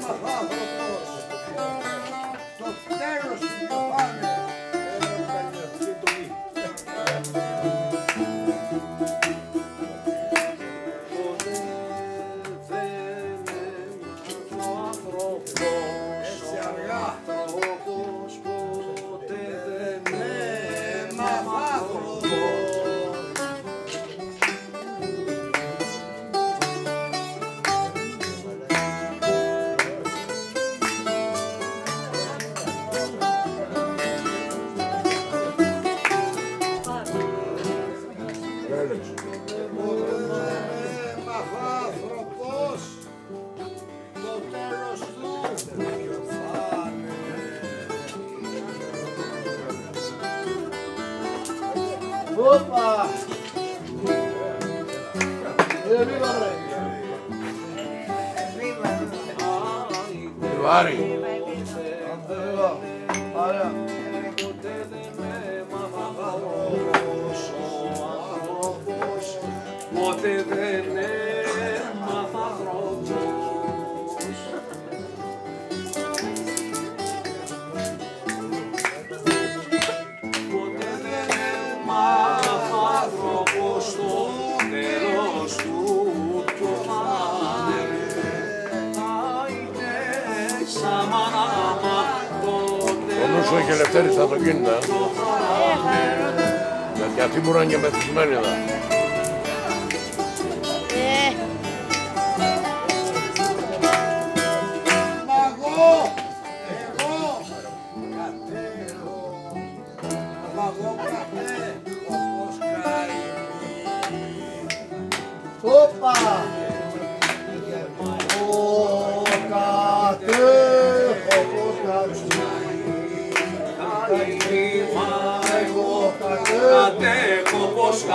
Το τέλος του Ιωάννη. Όπα! Ε, βίβα βρες! Βάρη. Βίβα! Άρα! Ποτέ δεν σου έχει ελευθέρη θα το γίνει, ε. Γιατί αυτοί μπορούν να είναι και μεθυσμένοι εδώ. Μα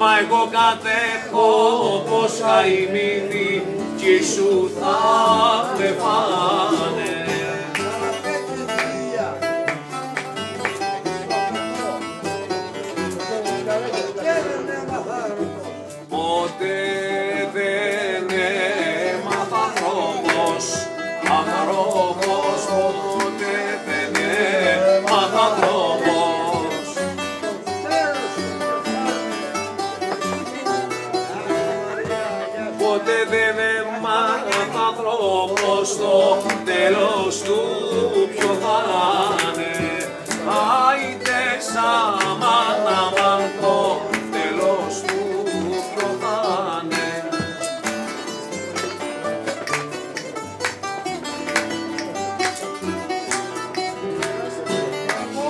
Μα εγώ κατέχω πως καημή δίκη σου θα με φάνε Ποτέ δεν έμαθα ανθρώπος, το τέλος του ποιο θα είναι. Άιντε σαν μάνα μαν το τέλος του ποιο θα είναι. Εγώ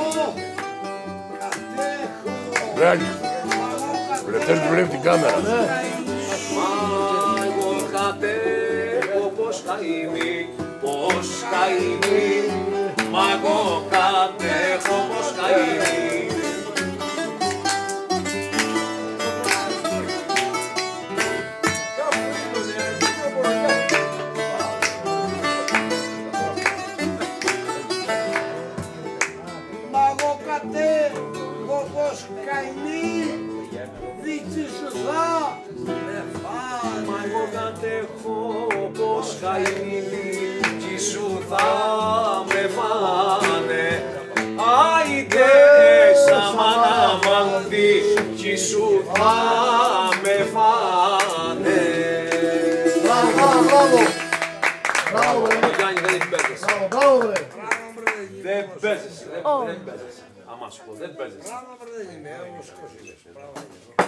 κατέχω. Ρε Άλκη, ο Λευτέρης βλέπεις την κάμερα. Μα εγώ κατέχω πως καημί, πως καημί, μα εγώ κατέχω πως καημί. Μα εγώ κατέχω πως καημί δεν παίζεσαι. Άμα σου πω, δεν παίζεσαι. Πράγμα βρε δεν είμαι. Όμως πώς είμαι. Πράγμα είμαι.